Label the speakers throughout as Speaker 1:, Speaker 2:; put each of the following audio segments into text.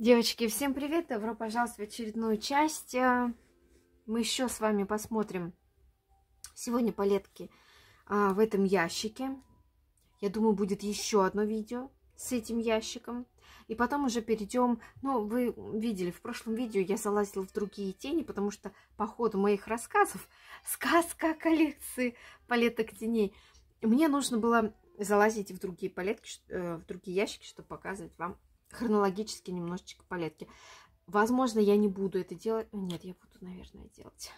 Speaker 1: Девочки, всем привет! Добро пожаловать в очередную часть. Мы еще с вами посмотрим сегодня палетки а, в этом ящике. Я думаю, будет еще одно видео с этим ящиком. И потом уже перейдем, ну, вы видели, в прошлом видео я залазила в другие тени, потому что по ходу моих рассказов, сказка коллекции палеток теней, мне нужно было залазить в другие палетки, э, в другие ящики, чтобы показывать вам хронологически немножечко палетки. Возможно, я не буду это делать. Нет, я буду, наверное, делать.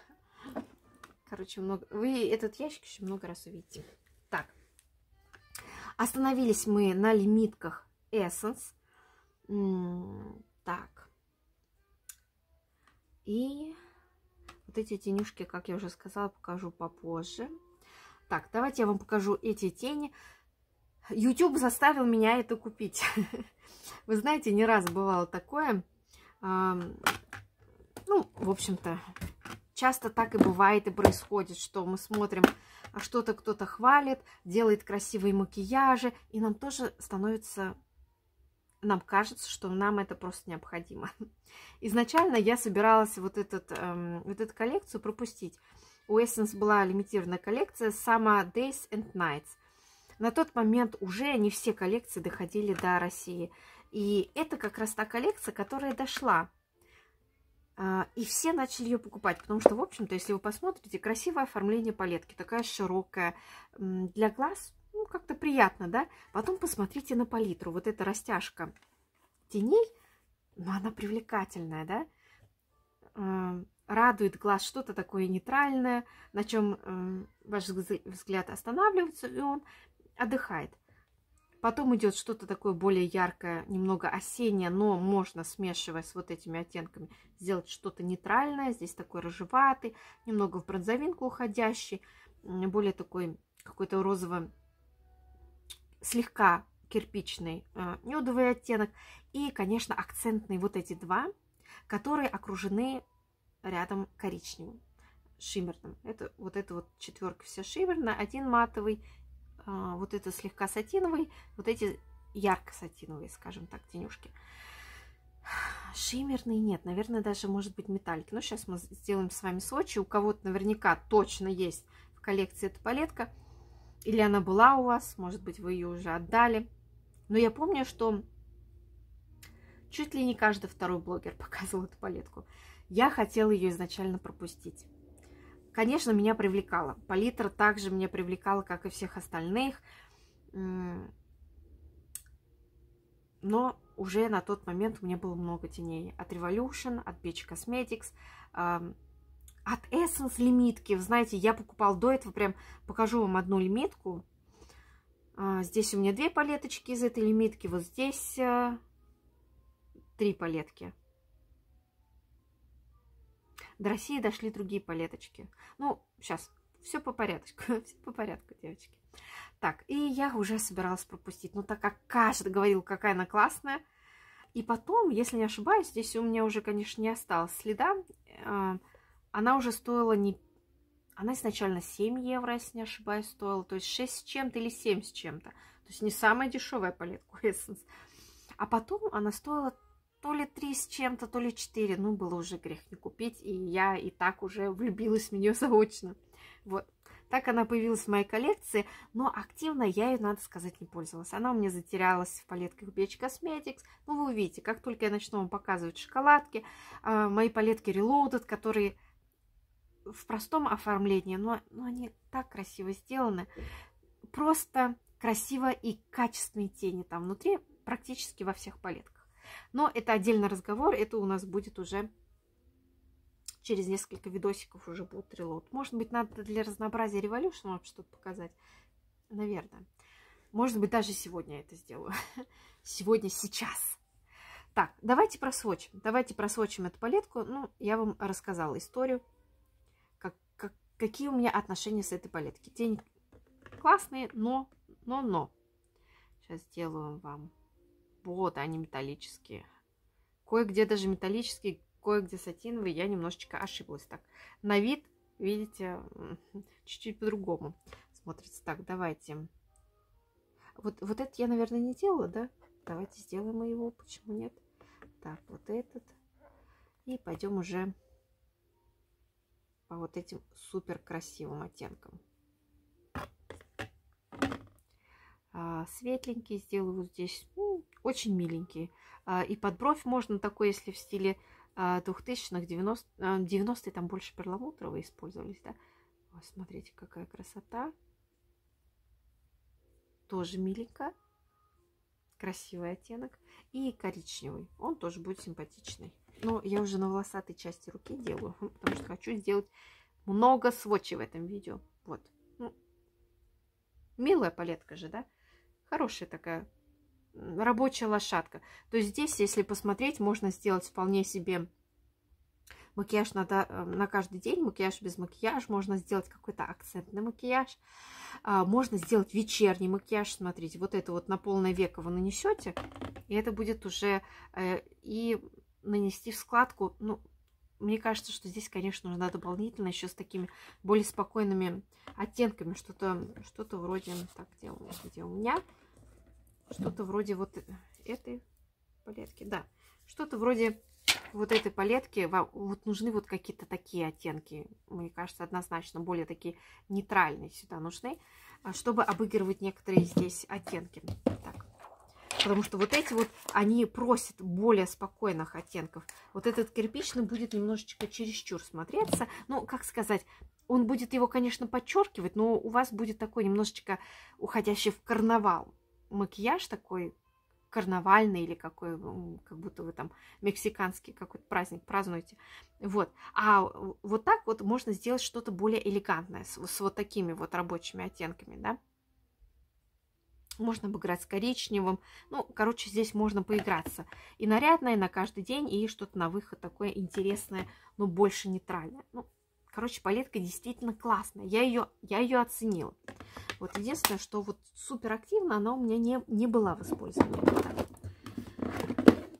Speaker 1: Короче, много... вы этот ящик еще много раз увидите. Так. Остановились мы на лимитках Essence. Так. И вот эти тенюшки, как я уже сказала, покажу попозже. Так, давайте я вам покажу эти тени. YouTube заставил меня это купить. Вы знаете, не раз бывало такое. Ну, в общем-то, часто так и бывает и происходит, что мы смотрим, а что-то кто-то хвалит, делает красивые макияжи, и нам тоже становится, нам кажется, что нам это просто необходимо. Изначально я собиралась вот, этот, эм, вот эту коллекцию пропустить. У Essence была лимитированная коллекция Summer Days and Nights. На тот момент уже не все коллекции доходили до России. И это как раз та коллекция, которая дошла. А, и все начали ее покупать, потому что, в общем-то, если вы посмотрите, красивое оформление палетки, такая широкая, для глаз, ну, как-то приятно, да? Потом посмотрите на палитру, вот эта растяжка теней, ну, она привлекательная, да? А, радует глаз что-то такое нейтральное, на чем ваш взгляд останавливается, и он отдыхает. Потом идет что-то такое более яркое, немного осеннее, но можно, смешивая с вот этими оттенками, сделать что-то нейтральное. Здесь такой рыжеватый, немного в бронзовинку уходящий, более такой какой-то розово, слегка кирпичный э, нюдовый оттенок. И, конечно, акцентные вот эти два, которые окружены рядом коричневым, шиммерным. Это вот эта вот четверка вся шиммерная, один матовый вот это слегка сатиновый, вот эти ярко-сатиновые, скажем так, тенюшки. Шиммерный нет, наверное, даже может быть металлики. Но сейчас мы сделаем с вами сводчи. У кого-то наверняка точно есть в коллекции эта палетка. Или она была у вас, может быть, вы ее уже отдали. Но я помню, что чуть ли не каждый второй блогер показывал эту палетку. Я хотела ее изначально пропустить. Конечно, меня привлекала. Палитра также меня привлекала, как и всех остальных. Но уже на тот момент у меня было много теней. От Revolution, от Beach Cosmetics, от Essence лимитки. Вы знаете, я покупала до этого, прям покажу вам одну лимитку. А, здесь у меня две палеточки из этой лимитки, вот здесь э, три палетки. До России дошли другие палеточки. Ну, сейчас, все по порядку, все по порядку, девочки. Так, и я уже собиралась пропустить. Но так как каждый говорил, какая она классная. И потом, если не ошибаюсь, здесь у меня уже, конечно, не осталось следа. Э, она уже стоила не... Она изначально 7 евро, если не ошибаюсь, стоила. То есть 6 с чем-то или 7 с чем-то. То есть не самая дешевая палетка Essence. А потом она стоила то ли три с чем-то, то ли четыре. Ну, было уже грех не купить, и я и так уже влюбилась в нее заочно. Вот. Так она появилась в моей коллекции, но активно я ее, надо сказать, не пользовалась. Она у меня затерялась в палетках Beach Cosmetics. Ну, вы увидите, как только я начну вам показывать шоколадки, э, мои палетки Reloaded, которые в простом оформлении, но, но они так красиво сделаны. Просто красиво и качественные тени там внутри практически во всех палетках. Но это отдельный разговор, это у нас будет уже через несколько видосиков уже будет релоуд. Может быть, надо для разнообразия Revolution вам что-то показать. Наверное. Может быть, даже сегодня я это сделаю. Сегодня, сейчас. Так, давайте просвочим. Давайте просвочим эту палетку. Ну, я вам рассказала историю, как, как, какие у меня отношения с этой палеткой. Тени классные, но, но, но. Сейчас сделаю вам вот, они металлические. Кое-где даже металлические, кое-где сатиновые. Я немножечко ошиблась. Так, на вид, видите, чуть-чуть по-другому смотрится. Так, давайте. Вот, вот это я, наверное, не делала, да? Давайте сделаем его. Почему нет? Так, вот этот. И пойдем уже по вот этим супер красивым оттенкам. А, светленький сделаю вот здесь. Ну, очень миленький. А, и под бровь можно такой, если в стиле 2000-х, 90 90-е там больше перламутровые использовались, да. Вот, смотрите, какая красота. Тоже миленько. Красивый оттенок. И коричневый. Он тоже будет симпатичный. Но я уже на волосатой части руки делаю, потому что хочу сделать много сводчей в этом видео. Вот. Ну, милая палетка же, да? Хорошая такая рабочая лошадка. То есть здесь, если посмотреть, можно сделать вполне себе макияж на, э, на каждый день, макияж без макияжа, можно сделать какой-то акцентный макияж, а, можно сделать вечерний макияж, смотрите, вот это вот на полное веко вы нанесете, и это будет уже э, и нанести в складку, ну, мне кажется, что здесь, конечно, нужна дополнительно еще с такими более спокойными оттенками, что-то что, -то, вроде, так, где, где у меня, что-то вроде вот этой палетки, да, что-то вроде вот этой палетки, вам вот нужны вот какие-то такие оттенки, мне кажется, однозначно более такие нейтральные сюда нужны, а, чтобы обыгрывать некоторые здесь оттенки. Так. Потому что вот эти вот, они просят более спокойных оттенков. Вот этот кирпичный будет немножечко чересчур смотреться. Ну, как сказать, он будет его, конечно, подчеркивать, но у вас будет такой немножечко уходящий в карнавал макияж такой карнавальный или какой, как будто вы там мексиканский какой-то праздник празднуете. Вот. А вот так вот можно сделать что-то более элегантное с, с вот такими вот рабочими оттенками, да. Можно обыграть с коричневым. Ну, короче, здесь можно поиграться. И нарядное на каждый день, и что-то на выход такое интересное, но больше нейтральное. Ну, короче, палетка действительно классная. Я ее, я ее оценила. Вот единственное, что вот супер активно она у меня не, не была в использовании.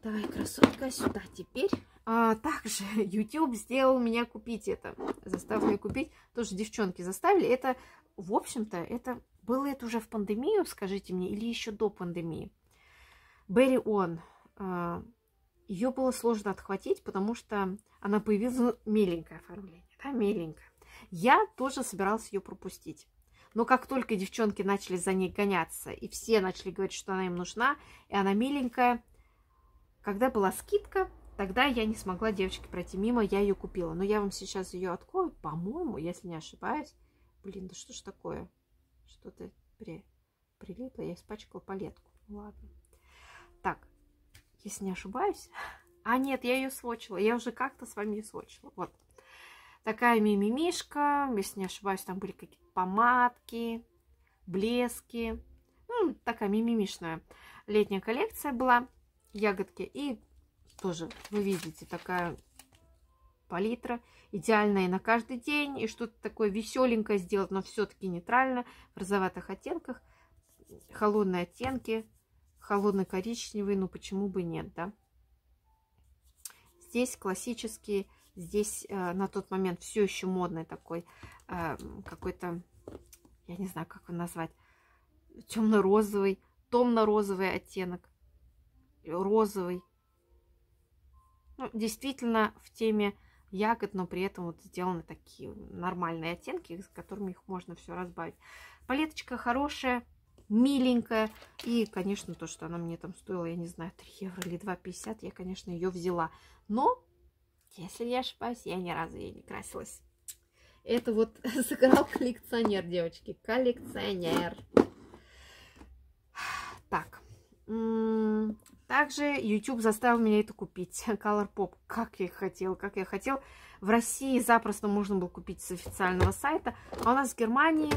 Speaker 1: Давай, красотка, сюда теперь. А, также YouTube сделал меня купить это. Заставил меня купить. Тоже девчонки заставили. Это, в общем-то, это было это уже в пандемию, скажите мне, или еще до пандемии? Берри Он. Ее было сложно отхватить, потому что она появилась ну, миленькое оформление, да, миленькое. Я тоже собиралась ее пропустить. Но как только девчонки начали за ней гоняться, и все начали говорить, что она им нужна, и она миленькая, когда была скидка, тогда я не смогла девочки пройти мимо, я ее купила. Но я вам сейчас ее открою, по-моему, если не ошибаюсь. Блин, да что ж такое? Что-то при... прилипло, я испачкала палетку. Ну ладно. Так, если не ошибаюсь. А, нет, я ее свочила. Я уже как-то с вами ее свочила. Вот. Такая мимимишка. Если не ошибаюсь, там были какие-то помадки, блески. Ну, такая мимимишная летняя коллекция была. Ягодки. И тоже, вы видите, такая палитра, идеальная на каждый день, и что-то такое веселенькое сделать, но все-таки нейтрально, в розоватых оттенках, холодные оттенки, холодный коричневый, ну почему бы нет, да? Здесь классический, здесь э, на тот момент все еще модный такой э, какой-то, я не знаю, как его назвать, темно-розовый, томно-розовый оттенок, розовый. Ну, действительно в теме ягод, но при этом вот сделаны такие нормальные оттенки, с которыми их можно все разбавить. Палеточка хорошая, миленькая. И, конечно, то, что она мне там стоила, я не знаю, 3 евро или 2,50, я, конечно, ее взяла. Но, если я ошибаюсь, я ни разу ей не красилась. Это вот сыграл коллекционер, девочки. Коллекционер. Так. Также YouTube заставил меня это купить. Color Pop. Как я хотел, как я хотел. В России запросто можно было купить с официального сайта. А у нас в Германии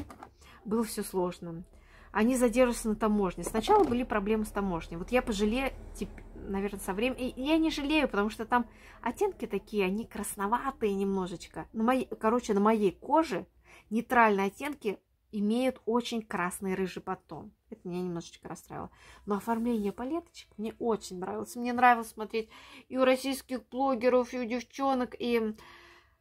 Speaker 1: было все сложно. Они задерживаются на таможне. Сначала были проблемы с таможней. Вот я пожалею, наверное, со временем. И я не жалею, потому что там оттенки такие, они красноватые немножечко. На моей, короче, на моей коже нейтральные оттенки имеют очень красный рыжий подтон. Это меня немножечко расстраивало. Но оформление палеточек мне очень нравилось. Мне нравилось смотреть и у российских блогеров, и у девчонок, и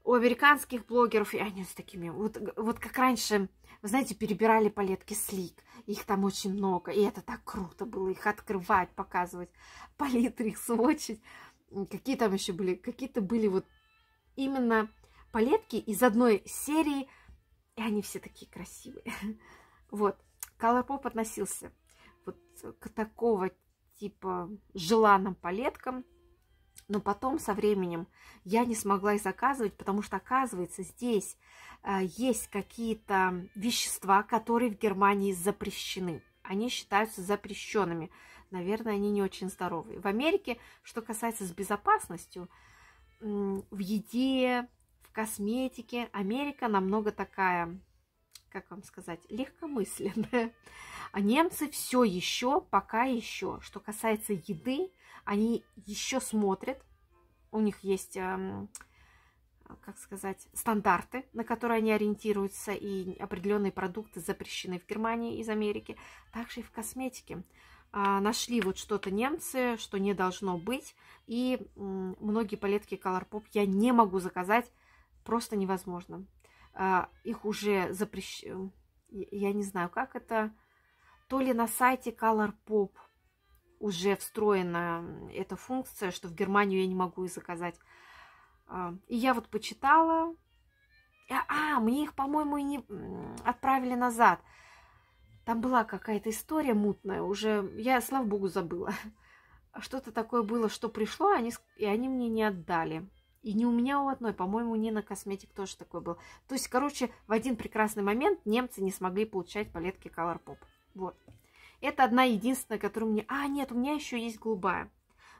Speaker 1: у американских блогеров. И они с такими... Вот, вот как раньше, вы знаете, перебирали палетки слик. Их там очень много. И это так круто было их открывать, показывать, палитры их сводчить. какие там еще были, какие-то были вот именно палетки из одной серии, и они все такие красивые. Вот, Colourpop относился вот к такого типа желанным палеткам, но потом со временем я не смогла их заказывать, потому что, оказывается, здесь э, есть какие-то вещества, которые в Германии запрещены. Они считаются запрещенными. Наверное, они не очень здоровые. В Америке, что касается с безопасностью, в еде, в косметике, Америка намного такая, как вам сказать, легкомысленная. А немцы все еще, пока еще, что касается еды, они еще смотрят, у них есть, эм, как сказать, стандарты, на которые они ориентируются, и определенные продукты запрещены в Германии из Америки, также и в косметике. А, нашли вот что-то немцы, что не должно быть, и многие палетки Colourpop я не могу заказать, просто невозможно. А, их уже запрещено, я не знаю, как это то ли на сайте Colourpop уже встроена эта функция, что в Германию я не могу их заказать. А, и я вот почитала. А, мне их, по-моему, и не отправили назад. Там была какая-то история мутная, уже я, слава богу, забыла. Что-то такое было, что пришло, они, и они мне не отдали. И не у меня у одной, по-моему, не на косметик тоже такой был. То есть, короче, в один прекрасный момент немцы не смогли получать палетки Colourpop. Вот. Это одна единственная, которая мне... А, нет, у меня еще есть голубая.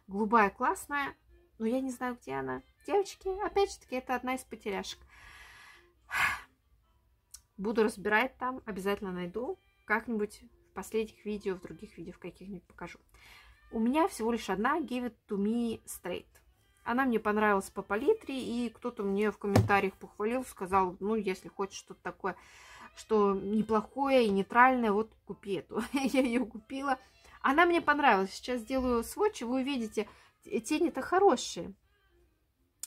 Speaker 1: Голубая классная, но я не знаю, где она. Девочки, опять же таки, это одна из потеряшек. Буду разбирать там, обязательно найду. Как-нибудь в последних видео, в других видео, в каких-нибудь покажу. У меня всего лишь одна Give It To Me Straight. Она мне понравилась по палитре, и кто-то мне в комментариях похвалил, сказал, ну, если хочешь что-то такое что неплохое и нейтральное, вот купи эту. я ее купила. Она мне понравилась. Сейчас сделаю сводч, вы увидите, тени-то хорошие.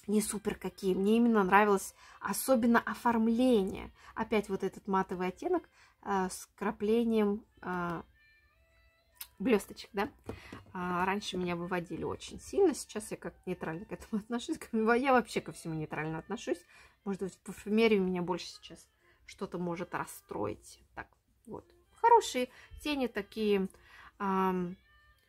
Speaker 1: Не супер какие. Мне именно нравилось особенно оформление. Опять вот этот матовый оттенок э, с краплением э, блесточек, да. А, раньше меня выводили очень сильно, сейчас я как нейтрально к этому отношусь. Я вообще ко всему нейтрально отношусь. Может быть, в парфюмерии меня больше сейчас что-то может расстроить. Так, вот. Хорошие тени такие эм,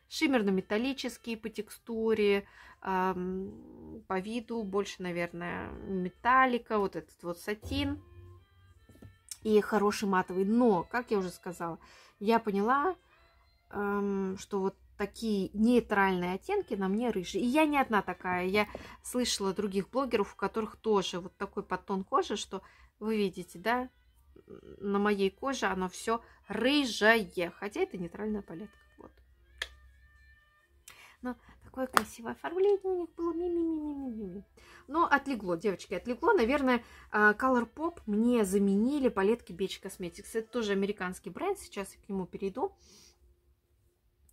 Speaker 1: шиммерно-металлические по текстуре, эм, по виду, больше, наверное, металлика, вот этот вот сатин и хороший матовый. Но, как я уже сказала, я поняла, эм, что вот такие нейтральные оттенки на мне рыжие. И я не одна такая. Я слышала других блогеров, у которых тоже вот такой подтон кожи, что вы видите, да, на моей коже оно все рыжее, хотя это нейтральная палетка. Вот. Но такое красивое оформление у них было. Ми -ми -ми -ми -ми -ми. Но отлегло, девочки, отлегло. Наверное, а, Color Pop мне заменили палетки Beach Cosmetics. Это тоже американский бренд, сейчас я к нему перейду.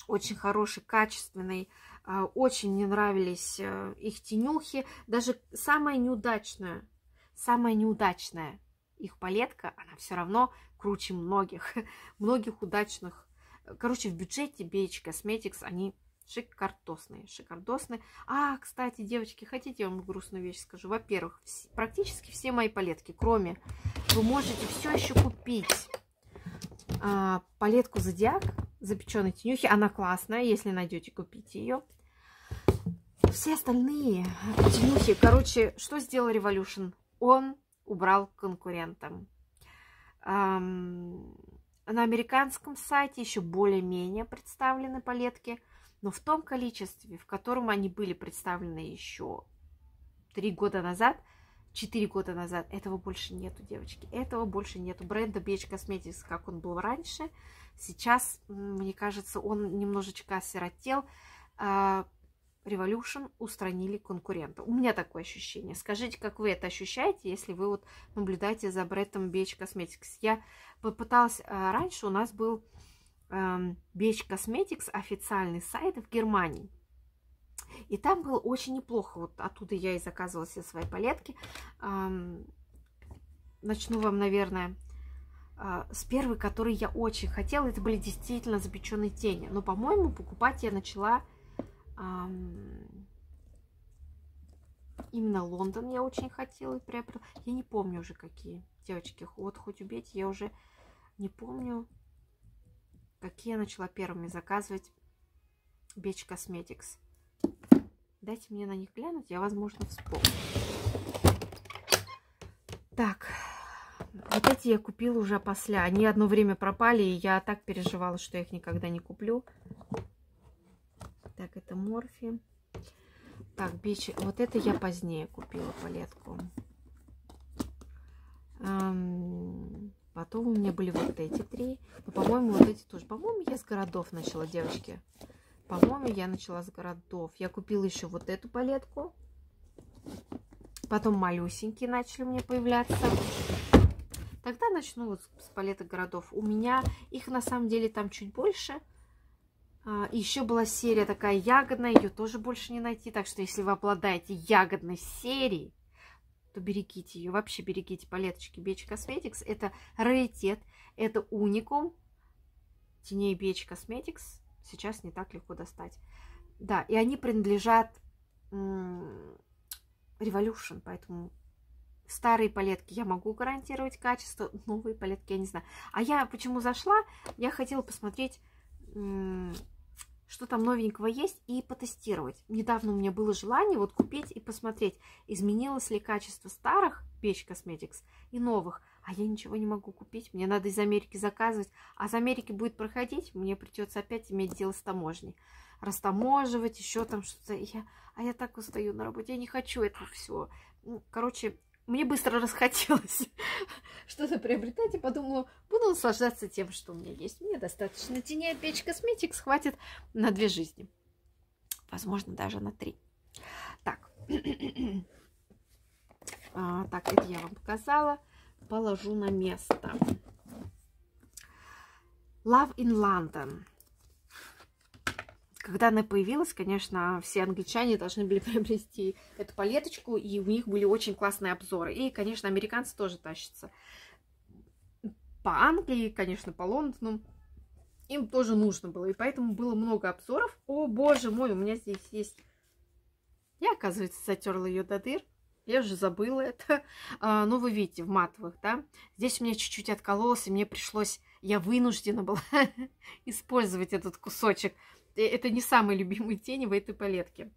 Speaker 1: Очень хороший, качественный. А, очень мне нравились э, их тенюхи. Даже самая неудачная самая неудачная их палетка, она все равно круче многих, многих удачных. Короче, в бюджете BH Cosmetics они шикардосные, шикардосные. А, кстати, девочки, хотите, я вам грустную вещь скажу? Во-первых, практически все мои палетки, кроме, вы можете все еще купить а, палетку Зодиак запеченной тенюхи. Она классная, если найдете, купите ее. Все остальные тенюхи, короче, что сделал Revolution? Он убрал конкурентам. На американском сайте еще более-менее представлены палетки, но в том количестве, в котором они были представлены еще три года назад, четыре года назад, этого больше нету, девочки. Этого больше нету. Бренда Beach Cosmetics, как он был раньше, сейчас, мне кажется, он немножечко осиротел. Revolution устранили конкурента. У меня такое ощущение. Скажите, как вы это ощущаете, если вы вот наблюдаете за брендом Beach Cosmetics. Я попыталась... Э, раньше у нас был эм, Beach Cosmetics, официальный сайт в Германии. И там было очень неплохо. Вот оттуда я и заказывала все свои палетки. Эм, начну вам, наверное, э, с первой, которой я очень хотела. Это были действительно запеченные тени. Но, по-моему, покупать я начала именно Лондон я очень хотела и приобрела. Я не помню уже какие. Девочки, вот хоть убейте, я уже не помню, какие я начала первыми заказывать Beach Cosmetics. Дайте мне на них глянуть, я, возможно, вспомню. Так, вот эти я купила уже после. Они одно время пропали, и я так переживала, что я их никогда не куплю. Так, это Морфи. Так, бичи. Вот это я позднее купила палетку. Потом у меня были вот эти три. Но, по-моему, вот эти тоже. По-моему, я с городов начала, девочки. По-моему, я начала с городов. Я купила еще вот эту палетку. Потом малюсенькие начали мне появляться. Тогда начну вот с палеток городов. У меня их на самом деле там чуть больше. А, еще была серия такая ягодная, ее тоже больше не найти. Так что если вы обладаете ягодной серией, то берегите ее. Вообще берегите палеточки Beach Cosmetics. Это раритет, это уникум теней Beach Cosmetics. Сейчас не так легко достать. Да, и они принадлежат Revolution, поэтому старые палетки я могу гарантировать качество, новые палетки я не знаю. А я почему зашла? Я хотела посмотреть что там новенького есть, и потестировать. Недавно у меня было желание вот купить и посмотреть, изменилось ли качество старых печь Cosmetics и новых. А я ничего не могу купить, мне надо из Америки заказывать. А с Америки будет проходить, мне придется опять иметь дело с таможней. Растаможивать, еще там что-то. Я... А я так устаю на работе, я не хочу этого всего. Короче, мне быстро расхотелось что-то приобретать и подумала, буду наслаждаться тем, что у меня есть. Мне достаточно теней печь косметик хватит на две жизни. Возможно, даже на три. Так. а, так, это я вам показала. Положу на место. Love in London. Когда она появилась, конечно, все англичане должны были приобрести эту палеточку, и у них были очень классные обзоры. И, конечно, американцы тоже тащатся. По Англии, конечно, по Лондону. Им тоже нужно было, и поэтому было много обзоров. О, боже мой, у меня здесь есть... Я, оказывается, затерла ее до дыр. Я уже забыла это. А, ну, вы видите, в матовых, да. Здесь у меня чуть-чуть откололось, и мне пришлось... Я вынуждена была использовать этот кусочек это не самые любимые тени в этой палетке.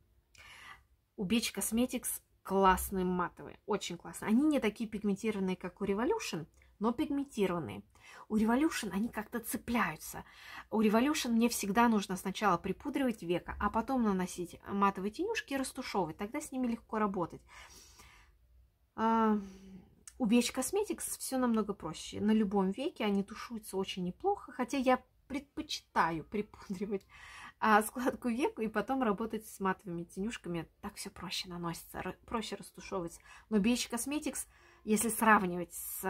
Speaker 1: У Beach Cosmetics классные матовые, очень классные. Они не такие пигментированные, как у Revolution, но пигментированные. У Revolution они как-то цепляются. У Revolution мне всегда нужно сначала припудривать века, а потом наносить матовые тенюшки и растушевывать. Тогда с ними легко работать. У Beach Cosmetics все намного проще. На любом веке они тушуются очень неплохо, хотя я предпочитаю припудривать а складку веку и потом работать с матовыми тенюшками. Так все проще наносится, проще растушевывается. Но BH Cosmetics, если сравнивать с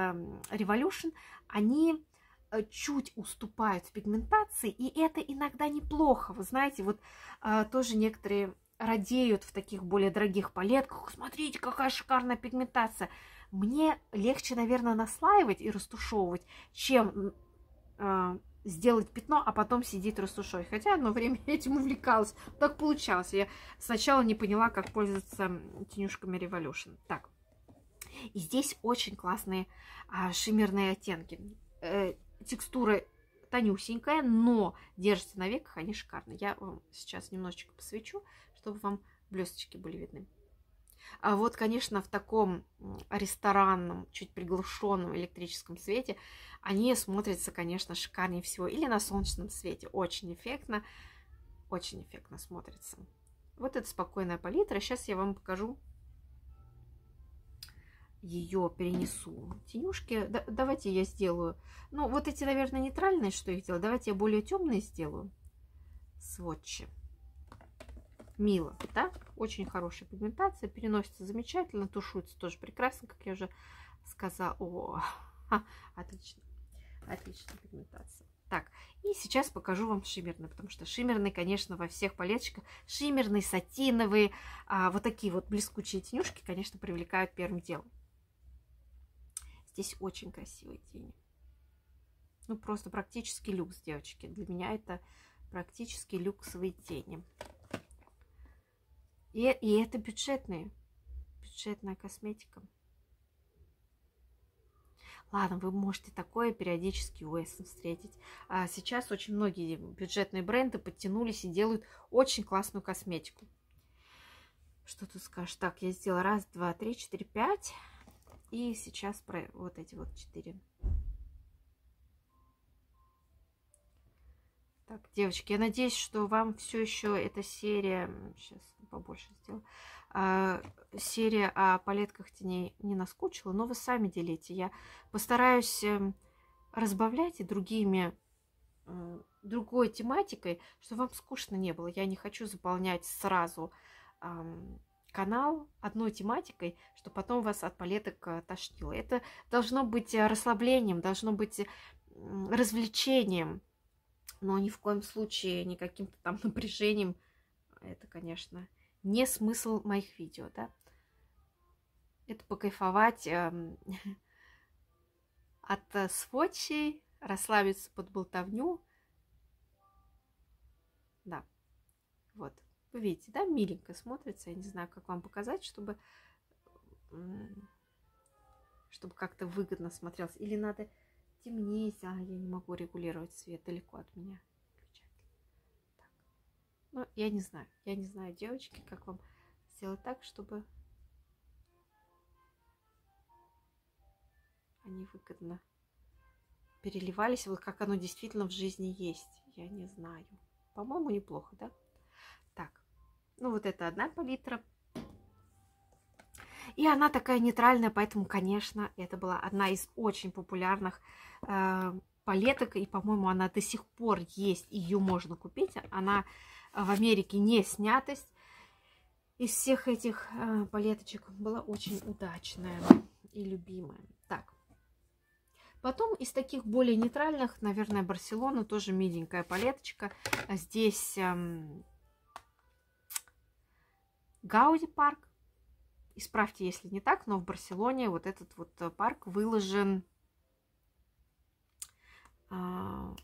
Speaker 1: Revolution, они э, чуть уступают в пигментации, и это иногда неплохо. Вы знаете, вот а, тоже некоторые радеют в таких более дорогих палетках. Смотрите, какая шикарная пигментация. Мне легче, наверное, наслаивать и растушевывать, чем а, сделать пятно, а потом сидеть растушой. Хотя одно время этим увлекалась. Так получалось. Я сначала не поняла, как пользоваться тенюшками Revolution. Так. И здесь очень классные а, шиммерные оттенки. Э, текстура тонюсенькая, но держится на веках они шикарные. Я вам сейчас немножечко посвечу, чтобы вам блесточки были видны. А вот, конечно, в таком ресторанном, чуть приглушенном электрическом свете они смотрятся, конечно, шикарнее всего. Или на солнечном свете. Очень эффектно. Очень эффектно смотрится. Вот это спокойная палитра. Сейчас я вам покажу ее перенесу. Тенюшки, да, давайте я сделаю. Ну, вот эти, наверное, нейтральные, что их делать. Давайте я более темные сделаю. Сводчи. Мило, да? Очень хорошая пигментация. Переносится замечательно. Тушуется тоже прекрасно, как я уже сказала. О, отлично. Отличная пигментация. Так, и сейчас покажу вам шиммерный, потому что шиммерный, конечно, во всех палеточках. Шиммерный, сатиновые, а, вот такие вот блескучие тенюшки, конечно, привлекают первым делом. Здесь очень красивые тени. Ну, просто практически люкс, девочки. Для меня это практически люксовые тени. И, и это бюджетные. бюджетная косметика. Ладно, вы можете такое периодически у Эссен встретить. А сейчас очень многие бюджетные бренды подтянулись и делают очень классную косметику. Что тут скажешь? Так, я сделала раз, два, три, четыре, пять. И сейчас про вот эти вот четыре. Так, девочки, я надеюсь, что вам все еще эта серия, сейчас побольше сделаю, серия о палетках теней не наскучила, но вы сами делите. Я постараюсь эм, разбавлять и другими, другой тематикой, чтобы вам скучно не было. Я не хочу заполнять сразу канал одной тематикой, чтобы потом вас от палеток э, тошнило. Это должно быть э, расслаблением, должно быть развлечением, но ни в коем случае не каким-то там напряжением. Это, конечно, не смысл моих видео, да. Это покайфовать э, от сводчей, расслабиться под болтовню. Да, вот. Вы видите, да, миленько смотрится. Я не знаю, как вам показать, чтобы, чтобы как-то выгодно смотрелось. Или надо темнее. А, я не могу регулировать свет далеко от меня. Ну, я не знаю. Я не знаю, девочки, как вам сделать так, чтобы они выгодно переливались, вот как оно действительно в жизни есть. Я не знаю. По-моему, неплохо, да? Так, ну вот это одна палитра. И она такая нейтральная, поэтому, конечно, это была одна из очень популярных э, палеток. И, по-моему, она до сих пор есть. Ее можно купить. Она в Америке не снятость из всех этих э, палеточек была очень удачная и любимая. Так. Потом из таких более нейтральных, наверное, Барселона, тоже миленькая палеточка. Здесь эм, Гауди парк. Исправьте, если не так, но в Барселоне вот этот вот парк выложен э,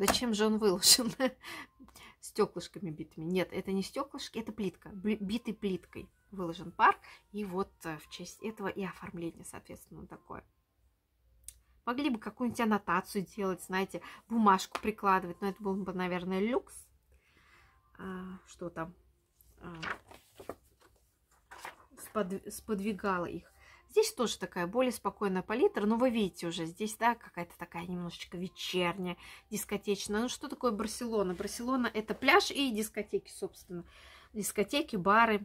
Speaker 1: Зачем же он выложен? Стеклышками битыми. Нет, это не стеклышки, это плитка. Битый плиткой выложен парк. И вот э, в честь этого и оформление, соответственно, такое. Могли бы какую-нибудь аннотацию делать, знаете, бумажку прикладывать. Но это был бы, наверное, люкс. А, что там? А, сподвигало их. Здесь тоже такая более спокойная палитра, но вы видите уже, здесь, да, какая-то такая немножечко вечерняя, дискотечная. Ну, что такое Барселона? Барселона – это пляж и дискотеки, собственно. Дискотеки, бары,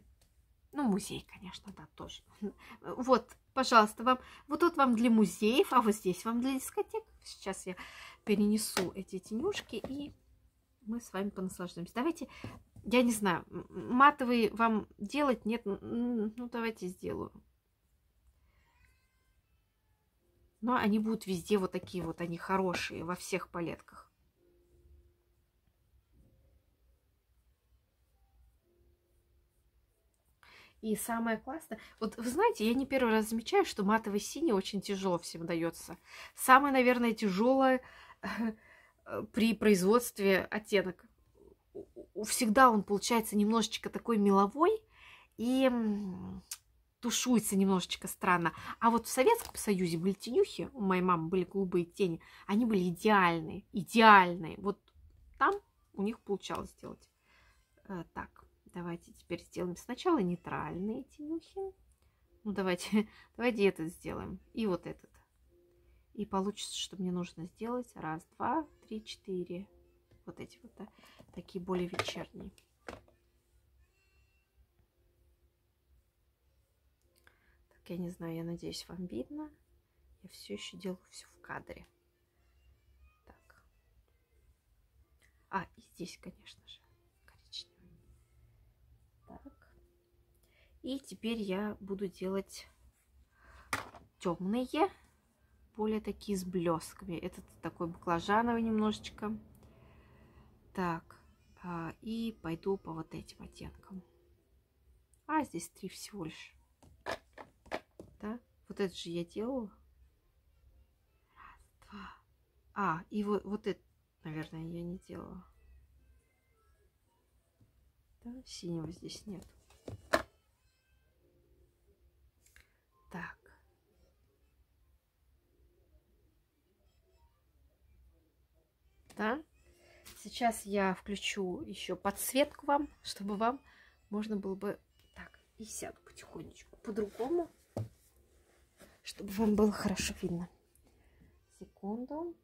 Speaker 1: ну, музей, конечно, да, тоже. Вот, пожалуйста, вам, вот тут вам для музеев, а вот здесь вам для дискотек. Сейчас я перенесу эти тенюшки, и мы с вами понаслаждаемся. Давайте, я не знаю, матовые вам делать? Нет, ну, давайте сделаю. Но они будут везде вот такие вот, они хорошие, во всех палетках. И самое классное, вот вы знаете, я не первый раз замечаю, что матовый синий очень тяжело всем дается. Самое, наверное, тяжелое при производстве оттенок. Всегда он получается немножечко такой меловой и тушуется немножечко странно. А вот в Советском Союзе были тенюхи, у моей мамы были голубые тени, они были идеальные, идеальные. Вот там у них получалось сделать. Э, так, давайте теперь сделаем сначала нейтральные тенюхи. Ну, давайте, давайте этот сделаем. И вот этот. И получится, что мне нужно сделать. Раз, два, три, четыре. Вот эти вот, да, такие более вечерние. Я не знаю, я надеюсь, вам видно. Я все еще делаю все в кадре. Так. А, и здесь, конечно же, коричневый. Так. И теперь я буду делать темные, более такие с блесками. Этот такой баклажановый немножечко. Так. А, и пойду по вот этим оттенкам. А, здесь три всего лишь да? Вот это же я делала. Раз, два. А, и вот, вот это, наверное, я не делала. Да, синего здесь нет. Так. Да? Сейчас я включу еще подсветку вам, чтобы вам можно было бы... Так, и сяду потихонечку. По-другому чтобы вам было хорошо видно. Секунду.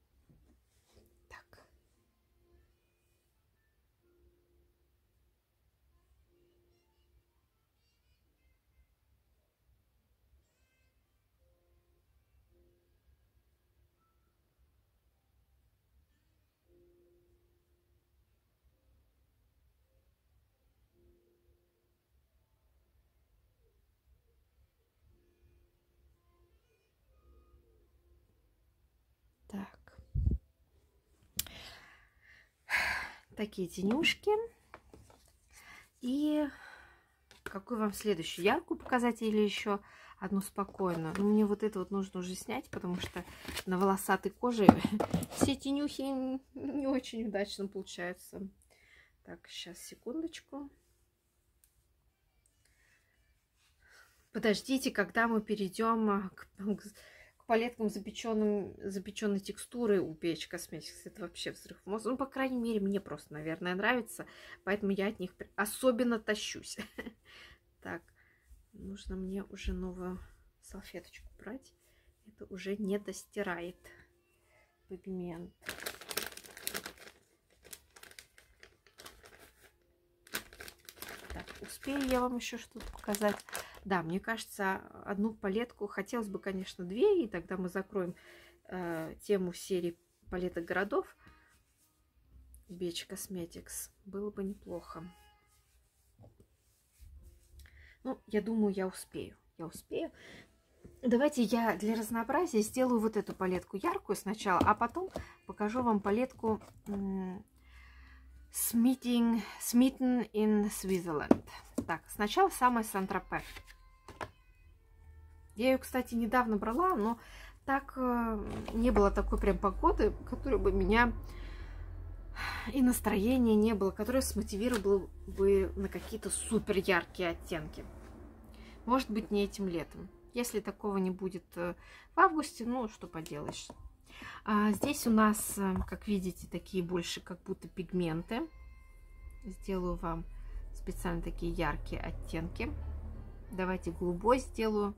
Speaker 1: Такие тенюшки. И какую вам следующую? Яркую показать или еще одну спокойную? Ну, мне вот это вот нужно уже снять, потому что на волосатой коже все тенюхи не очень удачно получаются. Так, сейчас, секундочку. Подождите, когда мы перейдем к, палеткам запеченным, запеченной текстуры у PH Cosmetics. Это вообще взрыв мозга. Ну, по крайней мере, мне просто, наверное, нравится. Поэтому я от них особенно тащусь. Так, нужно мне уже новую салфеточку брать. Это уже не достирает пигмент. Так, успею я вам еще что-то показать. Да, мне кажется, одну палетку, хотелось бы, конечно, две, и тогда мы закроем э, тему серии палеток городов. Beach Cosmetics. Было бы неплохо. Ну, я думаю, я успею. Я успею. Давайте я для разнообразия сделаю вот эту палетку яркую сначала, а потом покажу вам палетку Smitten, Smitten in Switzerland. Так, сначала самая Сан-Тропе. Я ее, кстати, недавно брала, но так э, не было такой прям погоды, которая бы меня и настроение не было, которое смотивировало бы на какие-то супер яркие оттенки. Может быть, не этим летом. Если такого не будет э, в августе, ну, что поделаешь. А здесь у нас, э, как видите, такие больше как будто пигменты. Сделаю вам специально такие яркие оттенки. Давайте голубой сделаю.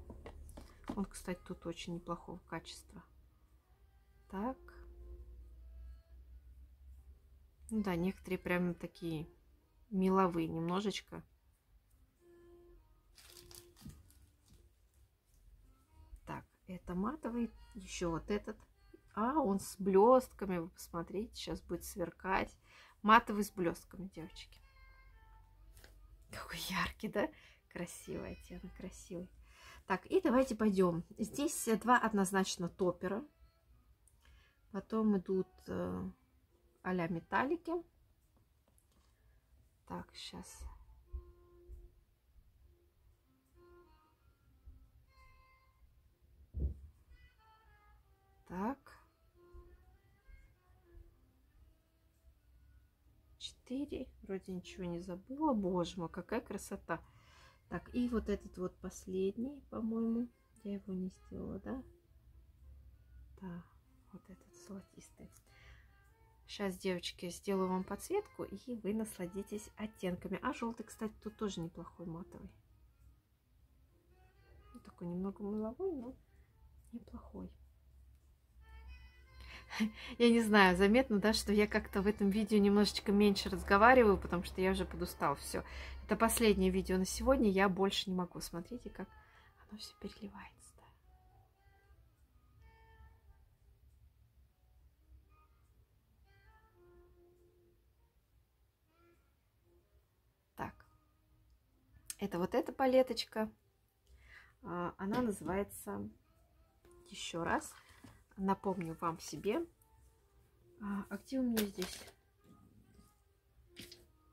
Speaker 1: Он, кстати, тут очень неплохого качества. Так. Ну да, некоторые прям такие меловые немножечко. Так, это матовый. Еще вот этот. А, он с блестками. Вы посмотрите, сейчас будет сверкать. Матовый с блестками, девочки. Какой яркий, да? Красивый оттенок, красивый. Так, и давайте пойдем. Здесь два однозначно топера. Потом идут э, а-ля металлики. Так, сейчас. Так. Четыре. Вроде ничего не забыла. Боже мой, какая красота. Так, и вот этот вот последний, по-моему, я его не сделала, да? Да, вот этот золотистый. Сейчас, девочки, сделаю вам подсветку, и вы насладитесь оттенками. А желтый, кстати, тут тоже неплохой матовый. Ну, такой немного мыловой, но неплохой. Я не знаю, заметно, да, что я как-то в этом видео немножечко меньше разговариваю, потому что я уже подустал. Все. Это последнее видео на сегодня. Я больше не могу. Смотрите, как оно все переливается. Да. Так. Это вот эта палеточка. А, она называется еще раз напомню вам себе. А, а где у меня здесь?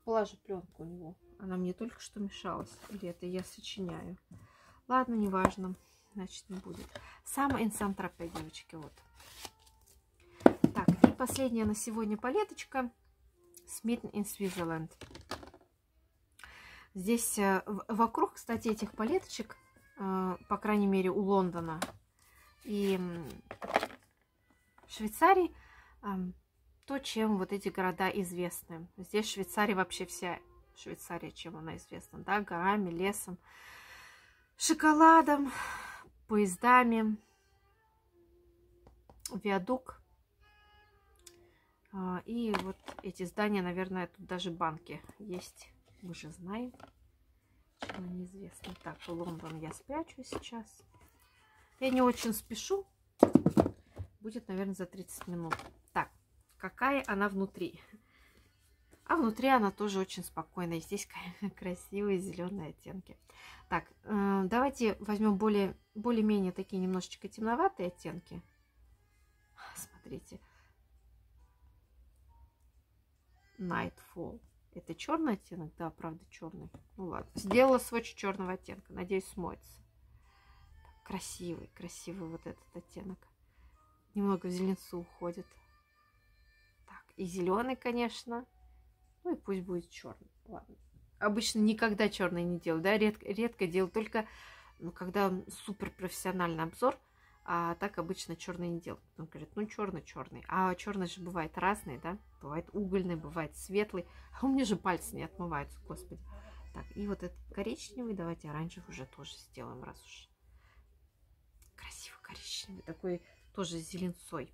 Speaker 1: Положу пленку у него. Она мне только что мешалась. Или это я сочиняю? Ладно, неважно. Значит, не будет. Самая инсантропе, девочки, вот. Так, и последняя на сегодня палеточка. Smitten in Switzerland. Здесь э, вокруг, кстати, этих палеточек, э, по крайней мере, у Лондона и Швейцарии что, чем вот эти города известны. Здесь Швейцария вообще вся Швейцария, чем она известна, да, горами, лесом, шоколадом, поездами, виадук. А, и вот эти здания, наверное, тут даже банки есть. Мы же знаем, чем они известны. Так, Лондон я спрячу сейчас. Я не очень спешу. Будет, наверное, за 30 минут. Так, какая она внутри? А внутри она тоже очень спокойная. Здесь красивые зеленые оттенки. Так, э, давайте возьмем более, более-менее такие немножечко темноватые оттенки. Смотрите. Nightfall. Это черный оттенок? Да, правда, черный. Ну ладно. Сделала сводч черного оттенка. Надеюсь, смоется. Красивый, красивый вот этот оттенок. Немного в зеленцу уходит. Так, и зеленый, конечно. Ну и пусть будет черный. Ладно. Обычно никогда черный не делаю, да, редко, редко делаю, только ну, когда супер профессиональный обзор, а так обычно черный не делаю. Он говорит, ну черный, черный. А черный же бывает разный, да? Бывает угольный, бывает светлый. А у меня же пальцы не отмываются, господи. Так, и вот этот коричневый, давайте оранжевый уже тоже сделаем, раз уж. Красиво коричневый, такой тоже с зеленцой.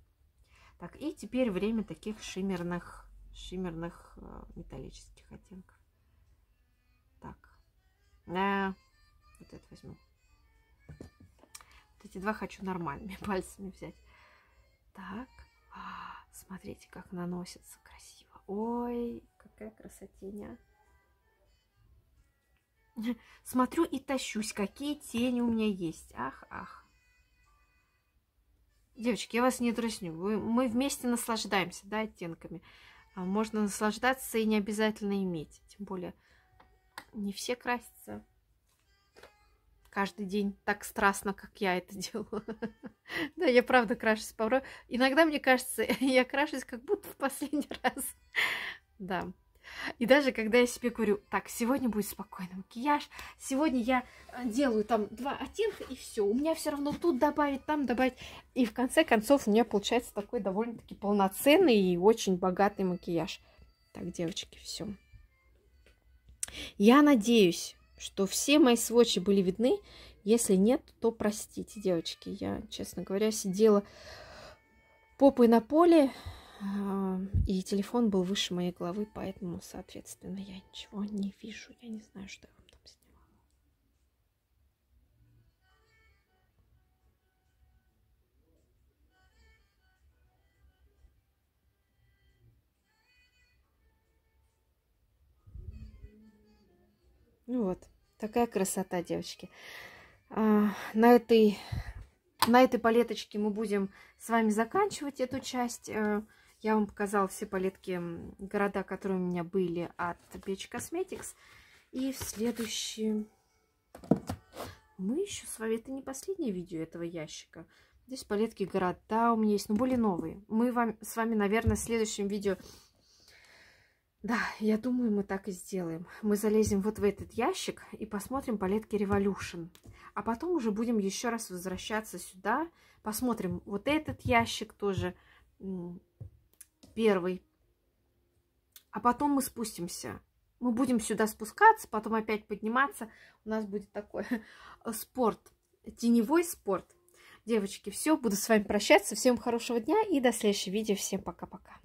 Speaker 1: Так, и теперь время таких шиммерных шиммерных э, металлических оттенков. Так. А, вот это возьму. Вот эти два хочу нормальными пальцами взять. Так. А, смотрите, как наносится красиво. Ой, какая красотень, Смотрю и тащусь, какие тени у меня есть. Ах, ах. Девочки, я вас не дразню. Мы вместе наслаждаемся, да, оттенками. А можно наслаждаться и не обязательно иметь. Тем более не все красятся каждый день так страстно, как я это делаю. Да, я правда крашусь порой. Иногда мне кажется, я крашусь как будто в последний раз. Да. И даже когда я себе говорю, так, сегодня будет спокойный макияж, сегодня я э, делаю там два оттенка и все, у меня все равно тут добавить, там добавить. И в конце концов у меня получается такой довольно-таки полноценный и очень богатый макияж. Так, девочки, все. Я надеюсь, что все мои сводчи были видны. Если нет, то простите, девочки. Я, честно говоря, сидела попой на поле, и телефон был выше моей головы, поэтому, соответственно, я ничего не вижу. Я не знаю, что я вам там снимала. Ну вот, такая красота, девочки. А, на этой на этой палеточке мы будем с вами заканчивать эту часть. Я вам показала все палетки города, которые у меня были от Beach Cosmetics. И в следующем... Мы еще с вами... Это не последнее видео этого ящика. Здесь палетки города у меня есть, но более новые. Мы вам, с вами, наверное, в следующем видео... Да, я думаю, мы так и сделаем. Мы залезем вот в этот ящик и посмотрим палетки Revolution. А потом уже будем еще раз возвращаться сюда. Посмотрим вот этот ящик тоже первый. А потом мы спустимся. Мы будем сюда спускаться, потом опять подниматься. У нас будет такой спорт, теневой спорт. Девочки, все, буду с вами прощаться. Всем хорошего дня и до следующего видео. Всем пока-пока.